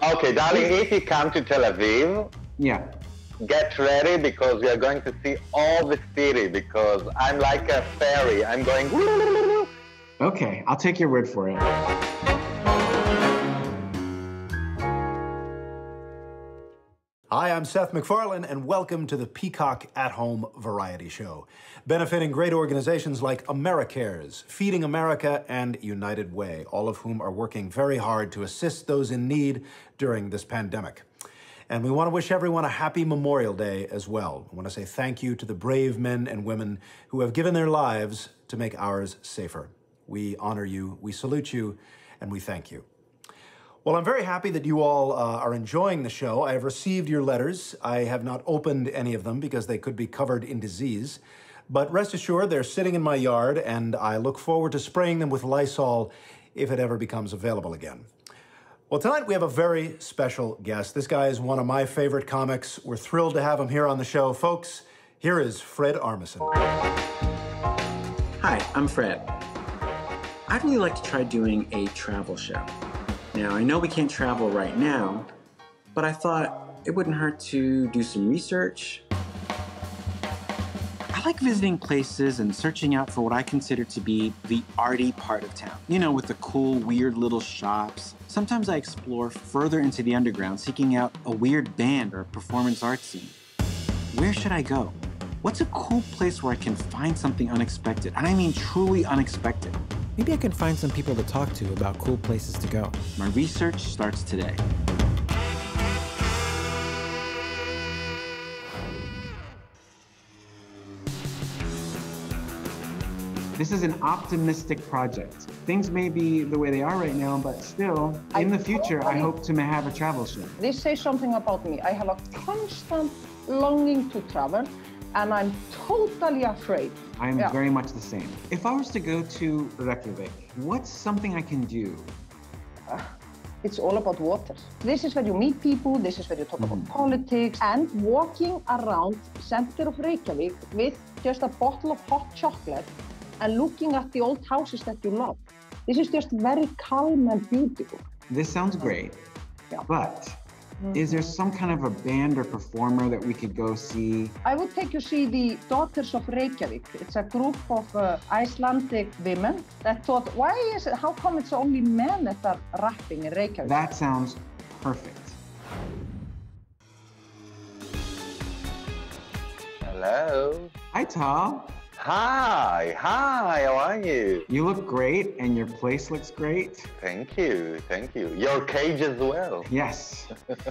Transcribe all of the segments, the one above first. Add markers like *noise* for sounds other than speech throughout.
Okay, darling, if you come to Tel Aviv, Yeah. get ready because we are going to see all the city because I'm like a fairy. I'm going. Okay, I'll take your word for it. Hi, I'm Seth MacFarlane, and welcome to the Peacock at Home Variety Show, benefiting great organizations like AmeriCares, Feeding America, and United Way, all of whom are working very hard to assist those in need during this pandemic. And we want to wish everyone a happy Memorial Day as well. I want to say thank you to the brave men and women who have given their lives to make ours safer. We honor you, we salute you, and we thank you. Well, I'm very happy that you all uh, are enjoying the show. I have received your letters. I have not opened any of them because they could be covered in disease. But rest assured, they're sitting in my yard, and I look forward to spraying them with Lysol if it ever becomes available again. Well, tonight we have a very special guest. This guy is one of my favorite comics. We're thrilled to have him here on the show. Folks, here is Fred Armisen. Hi, I'm Fred. I'd really like to try doing a travel show. Now, I know we can't travel right now, but I thought it wouldn't hurt to do some research. I like visiting places and searching out for what I consider to be the arty part of town. You know, with the cool, weird little shops. Sometimes I explore further into the underground, seeking out a weird band or performance art scene. Where should I go? What's a cool place where I can find something unexpected? And I mean truly unexpected. Maybe I can find some people to talk to about cool places to go. My research starts today. This is an optimistic project. Things may be the way they are right now, but still, in the future, I hope to have a travel show. This says something about me. I have a constant longing to travel, and I'm totally afraid. I'm Yeah. very much the same. If I was to go to Reykjavik, what's something I can do? It's all about water. This is where you meet people, this is where you talk about politics, and walking around center of Reykjavik with just a bottle of hot chocolate and looking at the old houses that you love. This is just very calm and beautiful. This sounds great, Yeah. but is there some kind of a band or performer that we could go see? I would take you see the Daughters of Reykjavik. It's a group of uh, Icelandic women that thought, why is it, how come it's only men that are rapping in Reykjavik? That sounds perfect. Hello. Hi, Tal. Hi. Hi. How are you? You look great, and your place looks great. Thank you. Thank you. Your cage as well. Yes.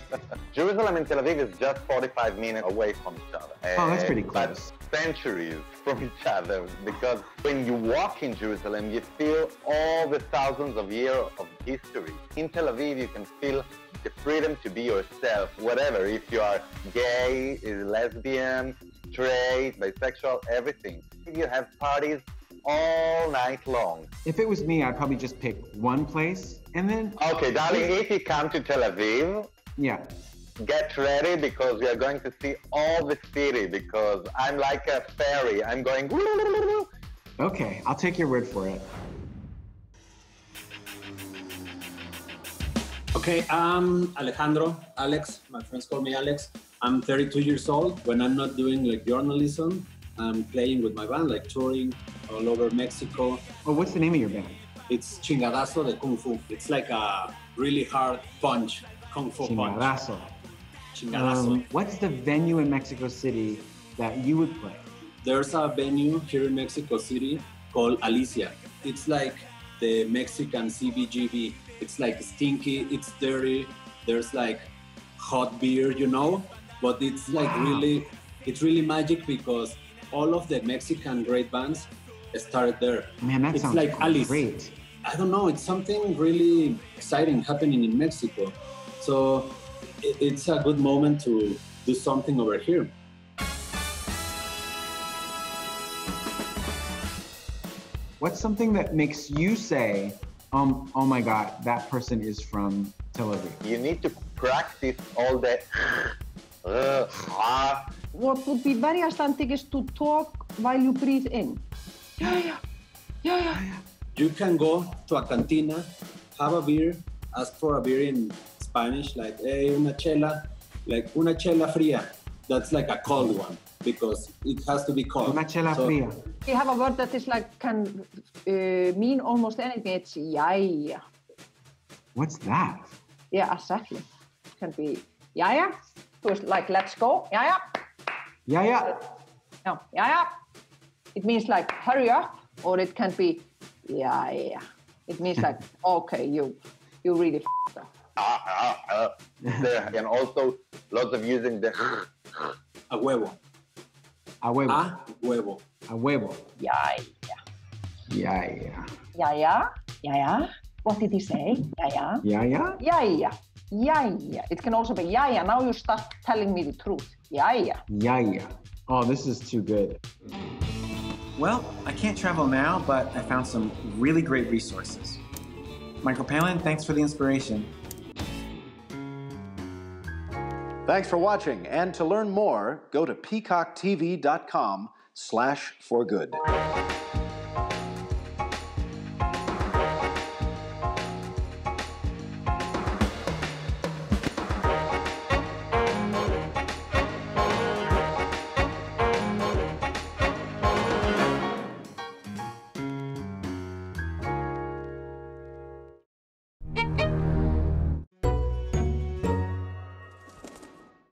*laughs* Jerusalem and Tel Aviv is just 45 minutes away from each other. Oh, that's pretty Uh, but close. centuries from each other because when you walk in Jerusalem, you feel all the thousands of years of history. In Tel Aviv, you can feel the freedom to be yourself, whatever. If you are gay, lesbian, straight, bisexual, everything. You have parties all night long. If it was me, I'd probably just pick one place, and then, Okay, darling, if you come to Tel Aviv, yeah. get ready because we are going to see all the city because I'm like a fairy. I'm going. Okay, I'll take your word for it. Okay, I'm Alejandro, Alex. My friends call me Alex. I'm 32 years old. When I'm not doing like journalism, I'm playing with my band, like touring all over Mexico. Oh, what's the name of your band? It's Chingadazo de Kung Fu. It's like a really hard punch, Kung Fu punch. Chingadazo. Chingadazo. Um, what's the venue in Mexico City that you would play? There's a venue here in Mexico City called Alicia. It's like the Mexican CBGB. It's like stinky, it's dirty. There's like hot beer, you know, but it's like Wow. really, it's really magic because all of the Mexican great bands started there. Man, that It's sounds like Alice. great. I don't know, it's something really exciting happening in Mexico. So it's a good moment to do something over here. What's something that makes you say, um, oh my God, that person is from Tel Aviv? You need to practice all the. *laughs* uh, ah. What would be very Icelandic is to talk while you breathe in. Yeah, yeah, yeah, yeah. You can go to a cantina, have a beer, ask for a beer in Spanish, like hey, una chela, like una chela fría. That's like a cold one because it has to be cold. Una chela So- fría. We have a word that is like can uh, mean almost anything. It's jæja. What's that? Yeah, exactly. It can be jæja. So it's like let's go. Jæja. Yeah, yeah. No, jæja. It means like hurry up, or it can be jæja. It means like *laughs* okay, you you really f***ed up. Ah, ah, ah. *laughs* There, and also lots of using the A huevo. A huevo. A huevo. A huevo. Jæja. Yeah, yeah. Jæja. Jæja. What did he say? Jæja. Yeah, yeah. Jæja. Jæja. It can also be jæja. Now you start telling me the truth. Jæja. Yeah, yeah. Oh, this is too good. Well, I can't travel now, but I found some really great resources. Michael Palin, thanks for the inspiration. Thanks for watching, and to learn more, go to peacocktv.com slash for good.